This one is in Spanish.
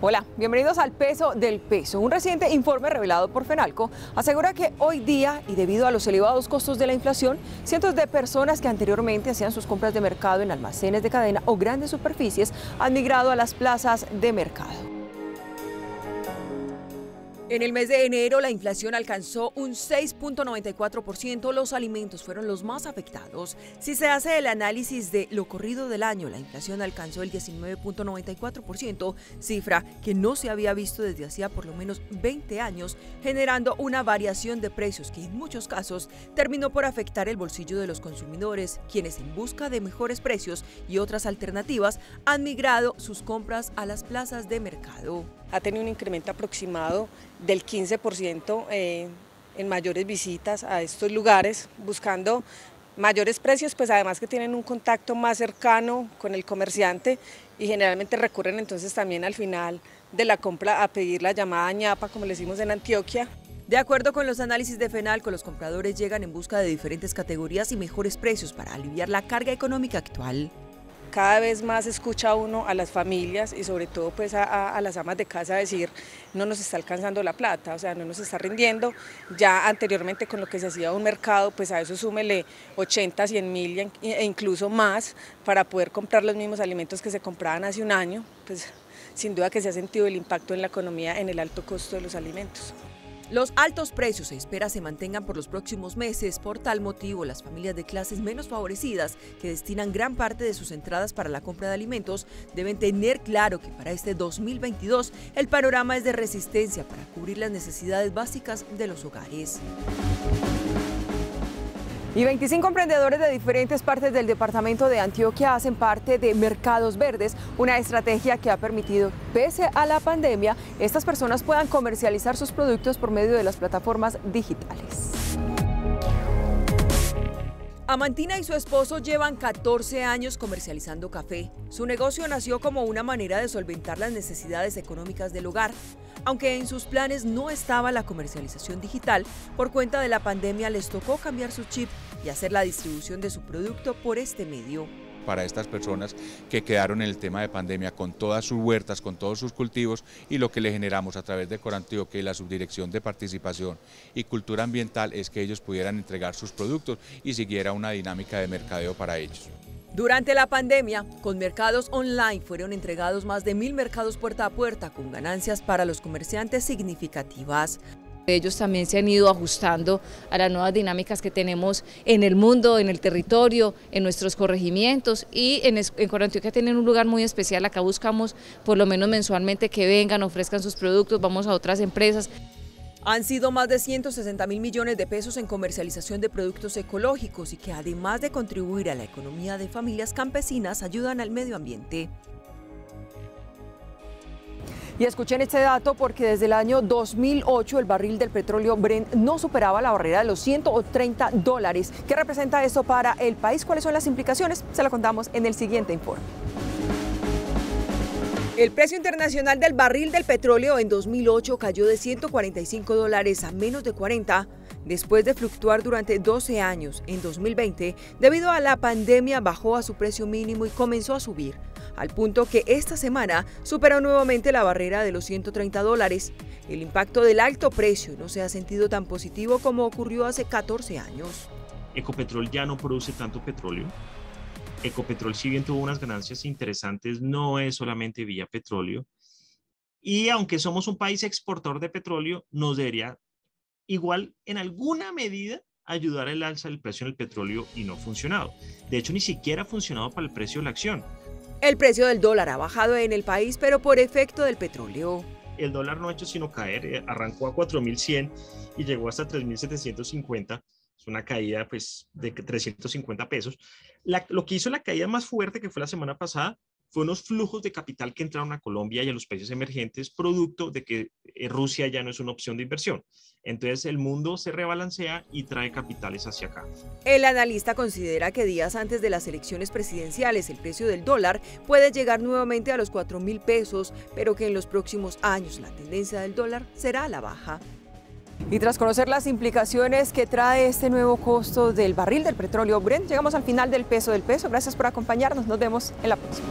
Hola, bienvenidos al peso del peso. Un reciente informe revelado por Fenalco asegura que hoy día, y debido a los elevados costos de la inflación, cientos de personas que anteriormente hacían sus compras de mercado en almacenes de cadena o grandes superficies han migrado a las plazas de mercado. En el mes de enero la inflación alcanzó un 6.94%, los alimentos fueron los más afectados. Si se hace el análisis de lo corrido del año, la inflación alcanzó el 19.94%, cifra que no se había visto desde hacía por lo menos 20 años, generando una variación de precios que en muchos casos terminó por afectar el bolsillo de los consumidores, quienes en busca de mejores precios y otras alternativas han migrado sus compras a las plazas de mercado ha tenido un incremento aproximado del 15% eh, en mayores visitas a estos lugares, buscando mayores precios, pues además que tienen un contacto más cercano con el comerciante y generalmente recurren entonces también al final de la compra a pedir la llamada ñapa, como le decimos en Antioquia. De acuerdo con los análisis de FENALCO, los compradores llegan en busca de diferentes categorías y mejores precios para aliviar la carga económica actual cada vez más escucha uno a las familias y sobre todo pues a, las amas de casa decir no nos está alcanzando la plata, o sea, no nos está rindiendo. Ya anteriormente con lo que se hacía un mercado, pues a eso súmele 80, 100 mil e incluso más para poder comprar los mismos alimentos que se compraban hace un año, pues sin duda que se ha sentido el impacto en la economía en el alto costo de los alimentos. Los altos precios se espera se mantengan por los próximos meses. Por tal motivo, las familias de clases menos favorecidas, que destinan gran parte de sus entradas para la compra de alimentos, deben tener claro que para este 2022 el panorama es de resistencia para cubrir las necesidades básicas de los hogares. Y 25 emprendedores de diferentes partes del departamento de Antioquia hacen parte de Mercados Verdes, una estrategia que ha permitido, pese a la pandemia, estas personas puedan comercializar sus productos por medio de las plataformas digitales. Amantina y su esposo llevan 14 años comercializando café. Su negocio nació como una manera de solventar las necesidades económicas del hogar. Aunque en sus planes no estaba la comercialización digital, por cuenta de la pandemia les tocó cambiar su chip y hacer la distribución de su producto por este medio para estas personas que quedaron en el tema de pandemia con todas sus huertas, con todos sus cultivos y lo que le generamos a través de Corantioque y la Subdirección de Participación y Cultura Ambiental es que ellos pudieran entregar sus productos y siguiera una dinámica de mercadeo para ellos. Durante la pandemia, con mercados online fueron entregados más de mil mercados puerta a puerta con ganancias para los comerciantes significativas. Ellos también se han ido ajustando a las nuevas dinámicas que tenemos en el mundo, en el territorio, en nuestros corregimientos y en, en que tienen un lugar muy especial. Acá buscamos por lo menos mensualmente que vengan, ofrezcan sus productos, vamos a otras empresas. Han sido más de 160 mil millones de pesos en comercialización de productos ecológicos y que además de contribuir a la economía de familias campesinas ayudan al medio ambiente. Y escuchen este dato porque desde el año 2008 el barril del petróleo Brent no superaba la barrera de los 130 dólares. ¿Qué representa eso para el país? ¿Cuáles son las implicaciones? Se lo contamos en el siguiente informe. El precio internacional del barril del petróleo en 2008 cayó de 145 dólares a menos de 40 después de fluctuar durante 12 años. En 2020, debido a la pandemia, bajó a su precio mínimo y comenzó a subir al punto que esta semana superó nuevamente la barrera de los 130 dólares. El impacto del alto precio no se ha sentido tan positivo como ocurrió hace 14 años. Ecopetrol ya no produce tanto petróleo. Ecopetrol, si bien tuvo unas ganancias interesantes, no es solamente vía petróleo. Y aunque somos un país exportador de petróleo, nos debería igual en alguna medida ayudar el alza del precio del petróleo y no ha funcionado. De hecho, ni siquiera ha funcionado para el precio de la acción. El precio del dólar ha bajado en el país, pero por efecto del petróleo. El dólar no ha hecho sino caer, eh, arrancó a 4.100 y llegó hasta 3.750. Es una caída pues, de 350 pesos. lo que hizo la caída más fuerte, que fue la semana pasada, fue unos flujos de capital que entraron a Colombia y a los países emergentes, producto de que Rusia ya no es una opción de inversión. Entonces el mundo se rebalancea y trae capitales hacia acá. El analista considera que días antes de las elecciones presidenciales el precio del dólar puede llegar nuevamente a los 4 mil pesos, pero que en los próximos años la tendencia del dólar será a la baja. Y tras conocer las implicaciones que trae este nuevo costo del barril del petróleo Brent, llegamos al final del peso del peso. Gracias por acompañarnos. Nos vemos en la próxima.